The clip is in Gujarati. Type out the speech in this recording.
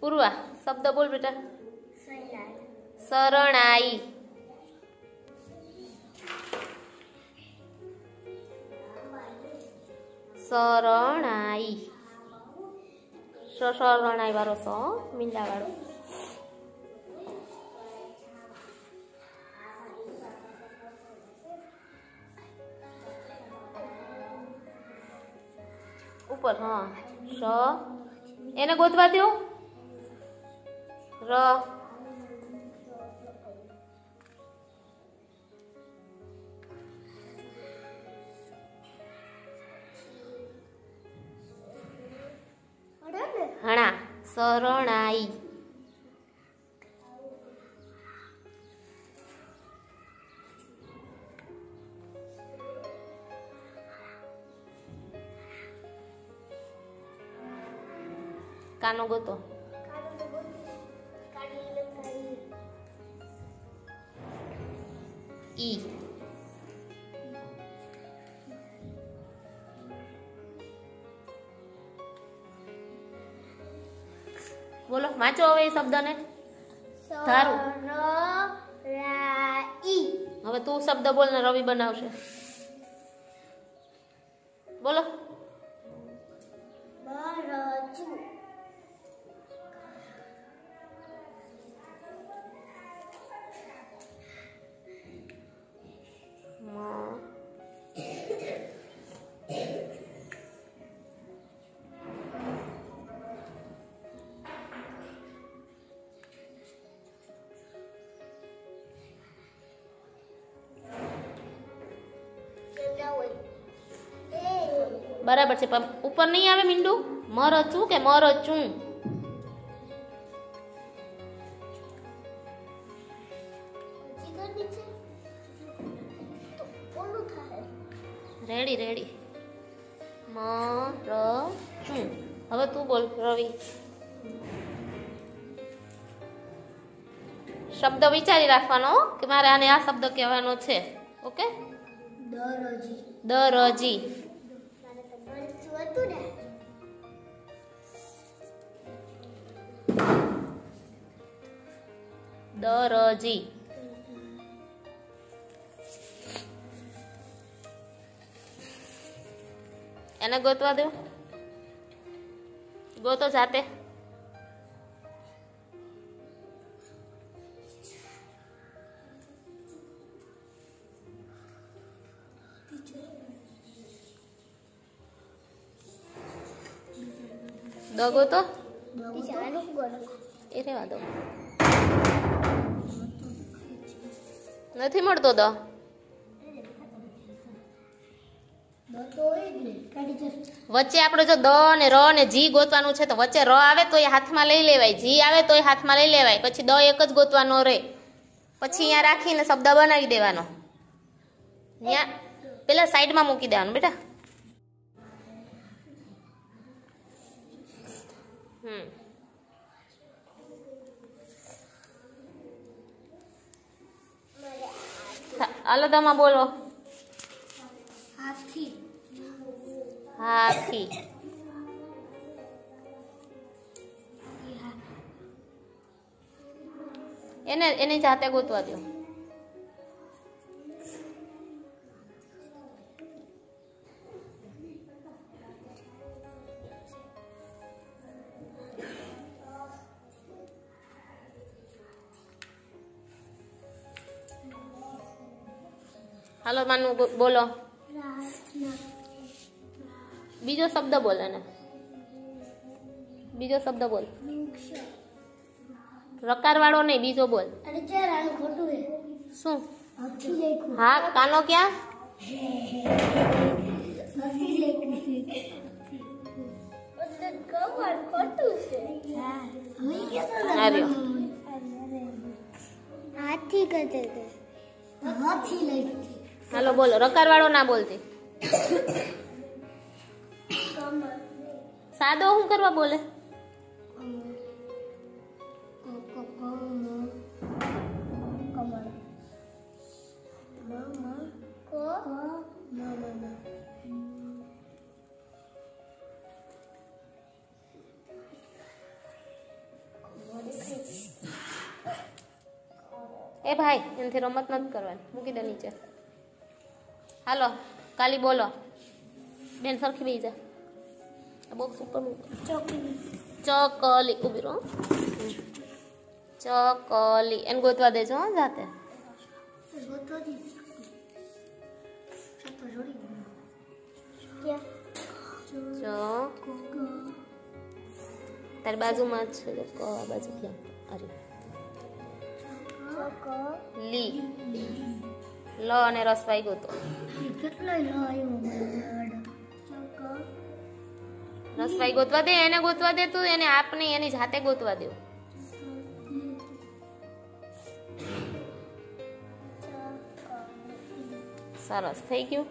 પૂર્વા, શબ્દ બોલ બેટા. શરણાઈ. શરણાઈ. સ શરણાઈ વાળો સ, મીંડા વાળો. ઉપર, હા. શ એને ગોતવા દો ર હણા શરણાઈ કાનો ગોતો ઈ બોલો વાંચો હવે એ શબ્દને. ધારું. હવે તું શબ્દ બોલ ને રવિ બનાવશે. બોલો. બરાબર છે પણ ઉપર નહીં આવે મીંડું? મરચું કે મરચું રેડી રેડી. મરચું હવે તું બોલ રવિ. શબ્દ વિચારી રાખવાનો કે મારે આને આ શબ્દ કહેવાનો છે. ઓકે? દરજી દરજી એને ગોતવા દો ગોતો જાતે. દગો તો? એ રેવા દો. નથી મળતો તો વચ્ચે આપણે જો દ ને ર ને જી ગોતવાનું છે, તો વચ્ચે ર આવે તો એ હાથમાં લઈ લેવાય. જી આવે તો એ હાથમાં લઈ લેવાય. પછી દ એક જ ગોતવાનો રહે. પછી અહીંયા રાખીને શબ્દ બનાવી દેવાનો. ત્યાં પેલા સાઈડમાં મૂકી દેવાનું બેટા. હમ હા, હાલો તમે બોલો. હાથી. હાથી. એને એની જાતે ગોતવા દો હાલો, માનું બોલો. બીજો શબ્દ બોલ એને. બીજો શબ્દ બોલ. રકાર વાળો નહીં, બીજો બોલ. શું? હા, કાનો ક્યાં. હાથી કરતે હાથી લઈ હાલો, બોલો. રકાર વાળો ના બોલતી. સાદો શું કરવા બોલે? એ ભાઈ, એનાથી રમત નથી કરવાની. મૂકી દે નીચે. હાલો કાલી બોલો. બેન સરખી બેસી જા. બોક્સ ઉપર ચોકલી ઊભી રહો. ચકલી. એને ગોતવા દેજો હા જાતે. તારી બાજુમાં જ છે આ બાજુ ક્યાં? અરે. લી. લ અને કેટલો લો આવ્યો રસવાઈ ગોતવા દે એને ગોતવા દે તું એને આપની એની જાતે ગોતવા દે સરસ થઈ ગયું?